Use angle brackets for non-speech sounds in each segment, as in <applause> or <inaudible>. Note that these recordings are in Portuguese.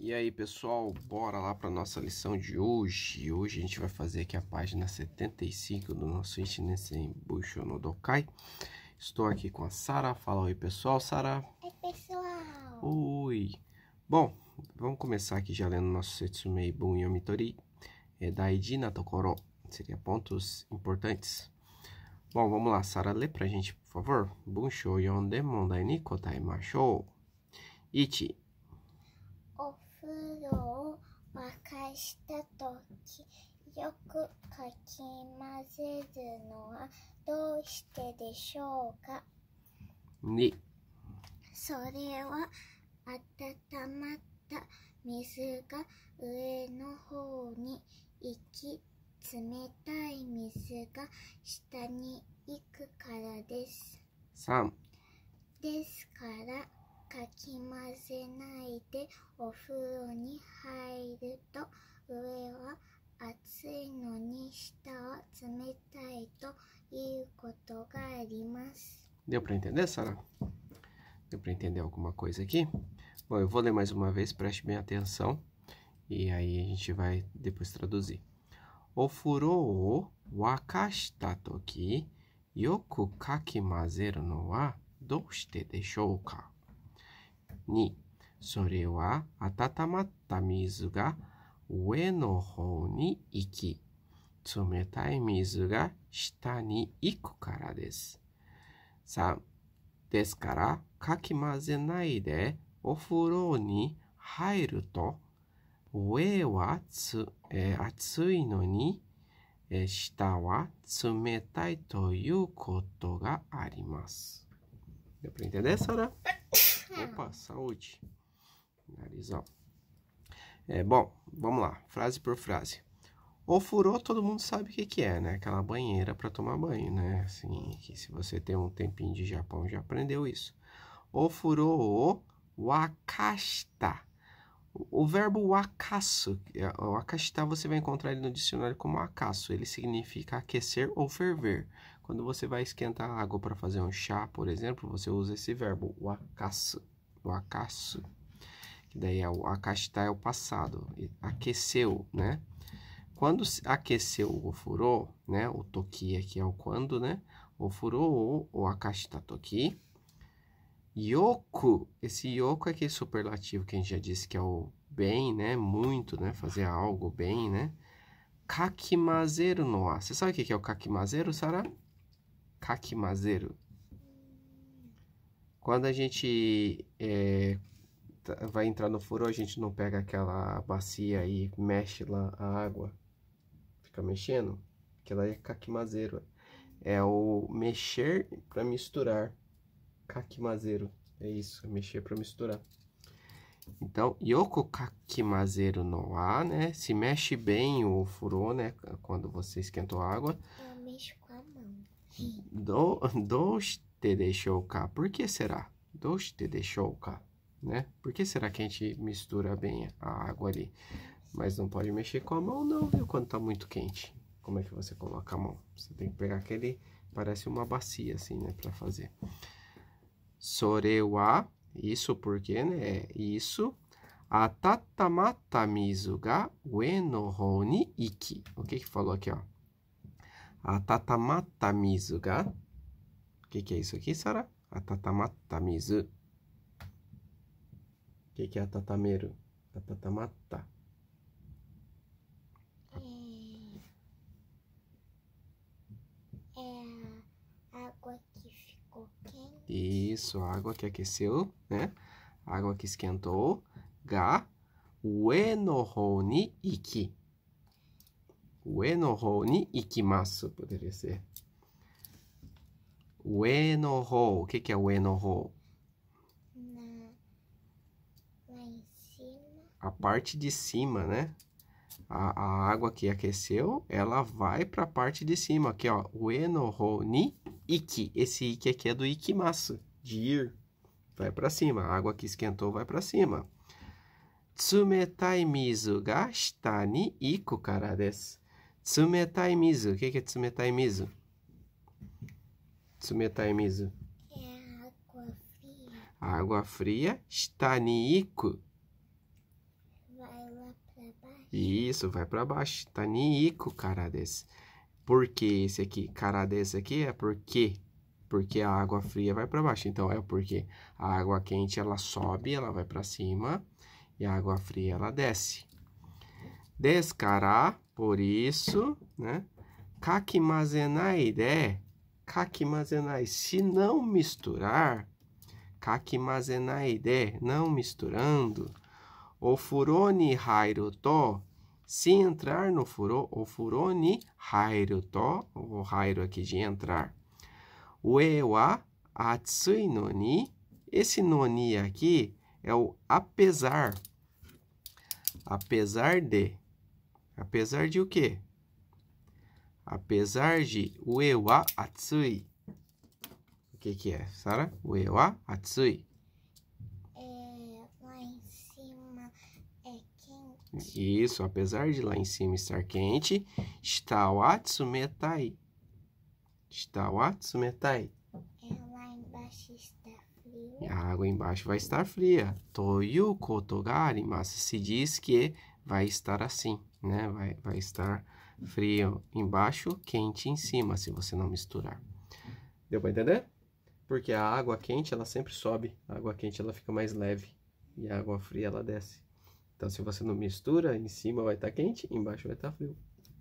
E aí pessoal, bora lá para nossa lição de hoje. Hoje a gente vai fazer aqui a página 75 do nosso Ichinesen Busho no Dokai. Estou aqui com a Sara. Fala oi pessoal, Sara. Oi pessoal. Oi. Bom, vamos começar aqui já lendo nosso Setsumei Bun Yomitori. É Daiji na Tokoro. Seria pontos importantes. Bom, vamos lá, Sara, lê pra gente, por favor. Bunsho yonde mondai ni kotaimashou. Ichi. お風呂を沸かしたとき、よくかき混ぜるのはどうしてでしょうか？2それは温まった水が上の方に行き、冷たい水が下に行くからです。3ですから かき混ぜないでお風呂に入ると上は熱いのに下は冷たいということがあります。 Deu para entender, Sara? Deu para entender alguma coisa aqui? Bom, eu vou ler mais uma vez, preste bem atenção. E aí a gente vai depois traduzir. O furo o wakashita toki yoku kakimazeru no wa doushite deshou ka? 2. それは温まった水が上の方に行き、冷たい水が下に行くからです。3. ですから、かき混ぜないでお風呂に入ると、上はつ、えー熱いのに、えー下は冷たいということがあります。Opa, saúde. Narizão. É, bom, vamos lá, frase por frase. O furô, todo mundo sabe o que, que é, né? Aquela banheira para tomar banho, né? Assim, que se você tem um tempinho de Japão, já aprendeu isso. O furô o wakashita. O verbo wakasu, é, o wakashita você vai encontrar ele no dicionário como akasu. Ele significa aquecer ou ferver. Quando você vai esquentar água para fazer um chá, por exemplo, você usa esse verbo wakasu. Wakasu. Que daí é o akashita é o passado. Aqueceu, né? Quando aqueceu o furô, né? O toki aqui é o quando, né? O furô o akashita toki. Yoku, esse yoku é aquele superlativo que a gente já disse que é o bem, né? Muito, né? Fazer algo bem, né? Kakimazeru no. Você sabe o que é o kakimazeru, Sara? Kakimazeru. Quando a gente é, tá- vai entrar no furô, a gente não pega aquela bacia e mexe lá a água. Fica mexendo. Aquela é kakimazeru. É o mexer para misturar. Kakimazeru. É isso, é mexer para misturar. Então, yoko kakimazeru no wa, né? Se mexe bem o furô, né? Quando você esquentou a água. Eu mexo com a mão. Do, doshite deixou ka. Por que será? Doshite deixou ka, né? Por que será que a gente mistura bem a água ali? Mas não pode mexer com a mão não, viu? Quando tá muito quente. Como é que você coloca a mão? Você tem que pegar aquele, parece uma bacia assim, né? Pra fazer. Sorewa, isso porque, né? Isso. Atatamata mizu ga ue no hou ni iki. O que que falou aqui, ó? Atatamata mizu ga. O que, que é isso aqui, Sara? Atatamata mizu. O que, que é atatameru? Atatamata. É, é a água que ficou quente. Isso, a água que aqueceu, né? A água que esquentou. Ga. Ue no hou ni iki. Ue no hou ni ikimasu, poderia ser. Ue no hou. O que, que é ue no hou? Na, lá em cima. a parte de cima, né? A, a água que aqueceu, ela vai para a parte de cima. Aqui, ó. Ue no hou ni iki. Esse iki aqui é do ikimasu, de ir. Vai para cima. A água que esquentou vai para cima. Tsumetai mizu ga shita ni iku kara desu. Tsumetai mizu. O que que é tsumetai mizu? Tsumetai mizu. É água fria. Água fria, shita ni iku. baixo. Isso, vai para baixo. Tá niiko cara desse. Por que esse aqui? Cara desse aqui é porque porque a água fria vai para baixo. Então é porque a água quente ela sobe, ela vai para cima e a água fria ela desce. Descará, por isso, né? Kakimazenai de, kakimazenai, se não misturar, kakimazenai de, não misturando, o furoni hairu to, se entrar no furo, o furoni hairu to, o hairu aqui de entrar, Ue wa atsui no ni. Esse noni aqui é o apesar. Apesar de. Apesar de o quê? Apesar de ue wa atsui. O que que é, Sara? Ue wa atsui. É, lá em cima é quente. Isso, apesar de lá em cima estar quente, está wa tsumetai. Está wa tsumetai. É, lá embaixo está frio. A água embaixo vai estar fria. Toyu koto ga arimasu. Se diz que vai estar assim, né? Vai, vai estar frio embaixo, quente em cima, se você não misturar. Deu para entender? Porque a água quente, ela sempre sobe. A água quente, ela fica mais leve. E a água fria, ela desce. Então, se você não mistura, em cima vai estar quente, embaixo vai estar frio.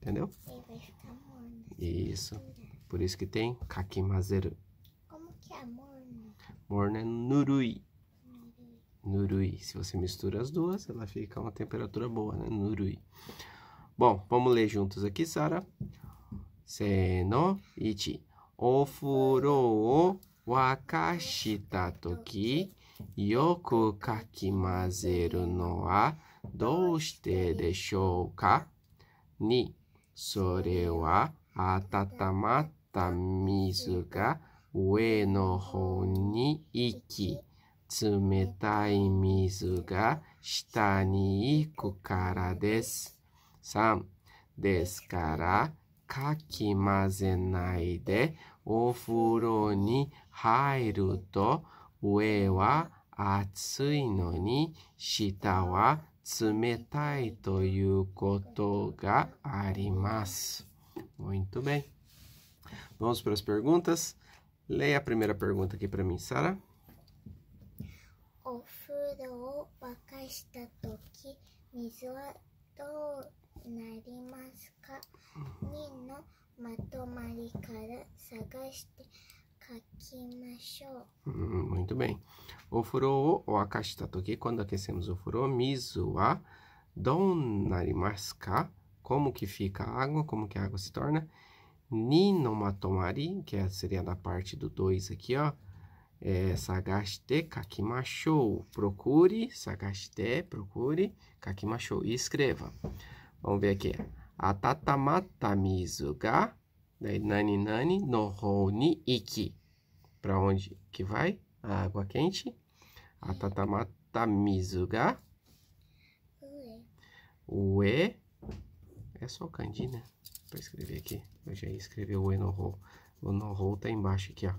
Entendeu? E vai ficar morno. Isso. Por isso que tem kakimazeru. Como que é morno? Morno é nurui. Nurui. Se você mistura as duas, ela fica uma temperatura boa, né? Nurui. Bom, vamos ler juntos aqui, Sara. Seno, ichi. O furo o wakashita toki, yoku kakimazeru no wa doushite deshou ka? Ni, sore wa atatamatta mizu ga ue no hou ni iki. 冷たい水が下に行くからです。3ですからかき混ぜないでお風呂に入ると上は熱いのに下は冷たいということがあります。Muito bem. Vamos para as perguntas. Leia a primeira pergunta aqui para mim, Sara. お風呂を沸かしたとき、水はどうなりますか ?2 のまとまりから探して書きましょう。 Hum, muito bem. O furo o akashita toki, quando aquecemos o furo, mizu wa don narimasu ka? Como que fica a água, como que a água se torna? Ni no matomari, que é- seria da parte do 2 aqui, ó. é, sagashite kakimashou. Procure, sagashite, procure, kakimashou. E escreva. Vamos ver aqui. Atatamata mizu ga, daí nani nani no hou ni iki. Para onde que vai? A água quente. Atatamata mizu ga, 上 ue. É só o né? Para escrever aqui. Eu já ia escrever o e no hou. O no hou tá embaixo aqui, ó.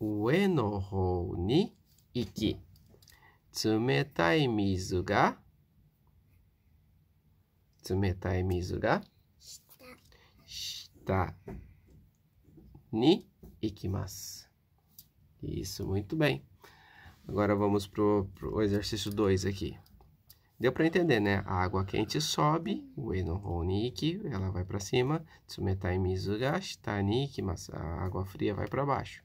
Ue no hou ni iki. Tsumetai mizu ga. Tsumetai mizu ga. 下 está ni ikimasu. Isso, muito bem. Agora vamos pro, pro exercício 2 aqui. Deu para entender, né? A água quente sobe, o eno hou ni iki, ela vai para cima, tsumetai mizu ga shita ni ikimasu. A água fria vai para baixo.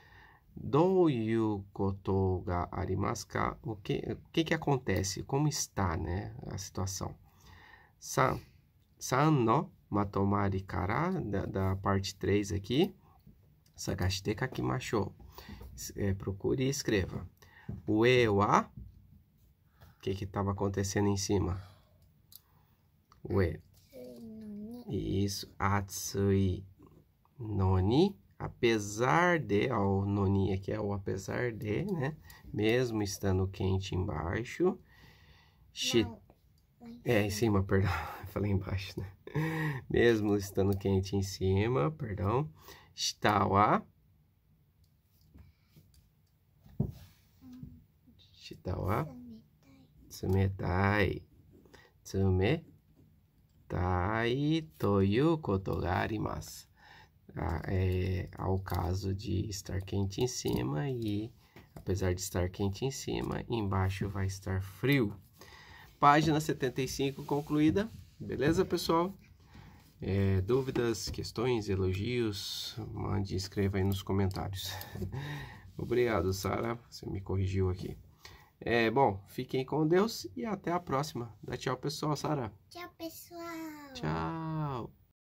Do? O que, que acontece? Como está, né, a situação? San, san no matomari kara, da, da parte 3 aqui. Sagashite kakimashou. É, procure e escreva. Ue wa. O que que estava acontecendo em cima? Ue. Isso. Atsui noni apesar de, ó, o noninha aqui é o apesar de, né? Mesmo estando quente embaixo. Chi... É, em cima, perdão. <laughs> Falei embaixo, né? Mesmo estando quente em cima, perdão. Está lá. Está. Tsumetai. Tsumetai. Tsumetai toyu é, ao caso de estar quente em cima e, apesar de estar quente em cima, embaixo vai estar frio. Página 75 concluída, beleza, pessoal? É, dúvidas, questões, elogios, mande escreva aí nos comentários. <laughs> Obrigado, Sara, você me corrigiu aqui. É, bom, fiquem com Deus e até a próxima. Dá tchau, pessoal, Sara. Tchau, pessoal. Tchau.